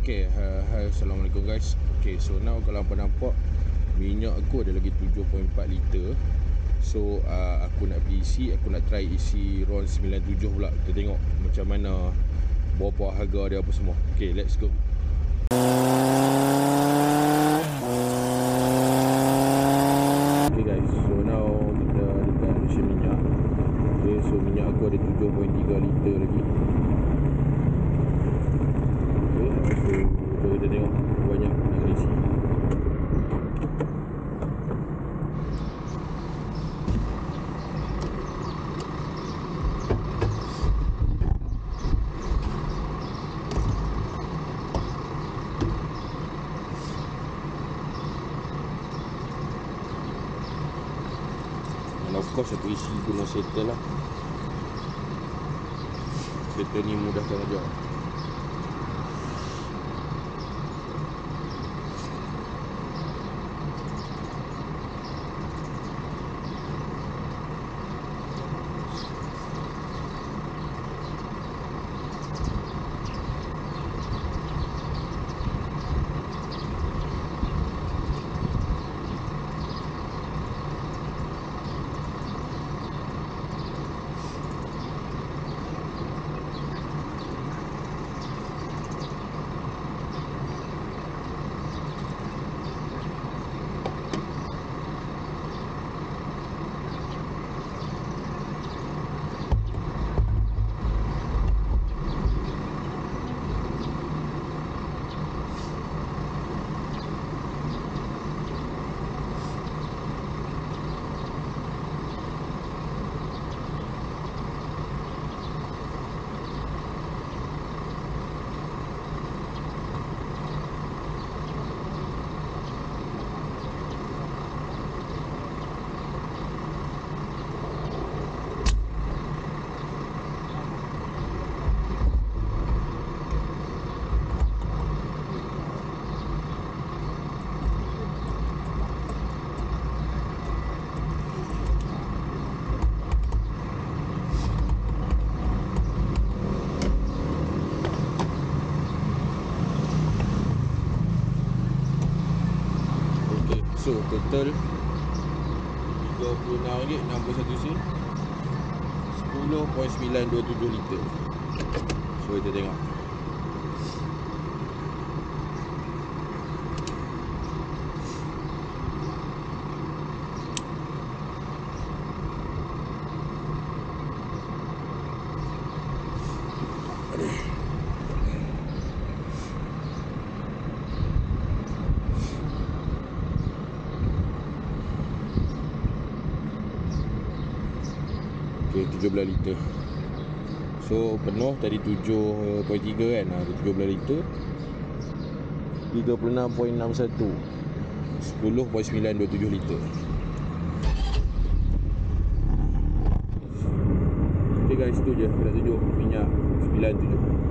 Okay, uh, hi, Assalamualaikum guys. Okay, so now kalau apa nampak Minyak aku ada lagi 7.4 liter. So, uh, aku nak pergi isi Aku nak try isi RON 97 pula. Kita tengok macam mana Berapa harga dia apa semua. Okay, let's go. Okay guys, so now kita dekat mesin minyak. Okay, so minyak aku ada 7.3 liter lagi Okay, so jom kita tengok berapa banyak nak kena isi And of course aku isi guna settle lah. Settle ni mudahkan aja Okay, so total RM36.61 sen. 10.927 liter. So kita tengok Okay, 17 liter. So penuh tadi 7.3 kan? Ada 17 liter. 36.61 10.927 liter. Okay guys tu je. Aku nak tunjuk minyak 97